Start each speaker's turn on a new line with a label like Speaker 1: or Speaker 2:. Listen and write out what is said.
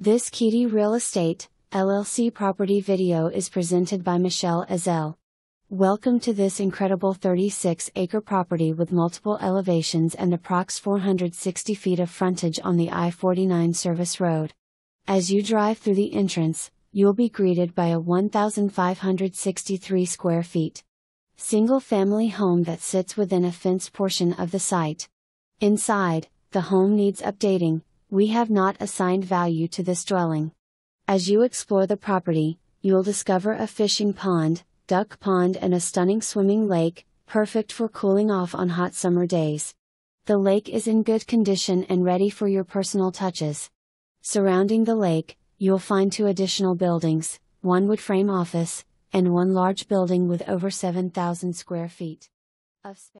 Speaker 1: This Keaty Real Estate, LLC property video is presented by Michele Ezell. Welcome to this incredible 36 acre property with multiple elevations and approx 460 feet of frontage on the I 49 service road. As you drive through the entrance, you'll be greeted by a 1,563 square feet single family home that sits within a fenced portion of the site. Inside, the home needs updating, we have not assigned value to this dwelling. As you explore the property, you'll discover a fishing pond, duck pond, and a stunning swimming lake, perfect for cooling off on hot summer days. The lake is in good condition and ready for your personal touches. Surrounding the lake, you'll find two additional buildings, one wood frame office, and one large building with over 7,000 square feet of space.